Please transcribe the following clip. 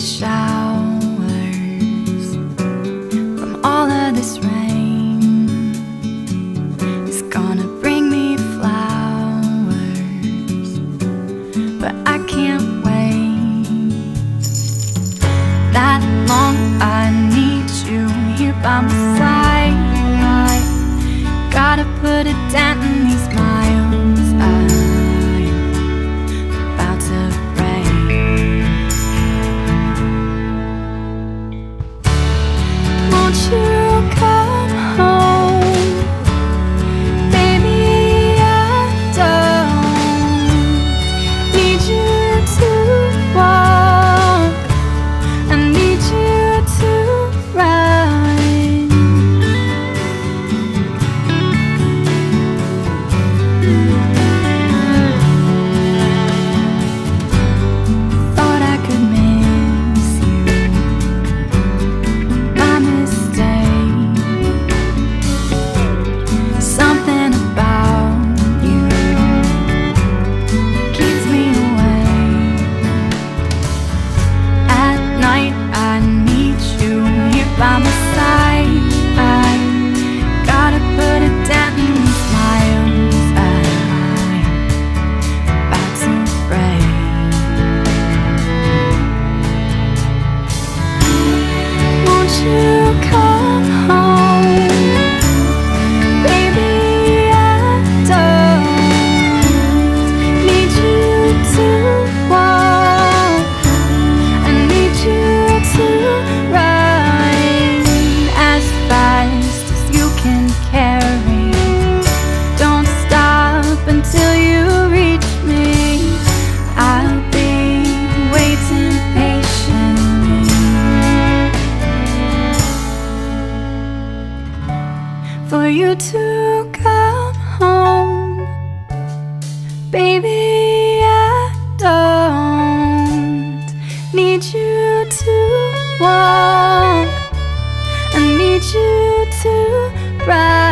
showers from all of this rain is gonna bring me flowers, but I can't wait that long. I need you here by my side. 不去 for you to come home. Baby, I don't need you to walk I need you to ride.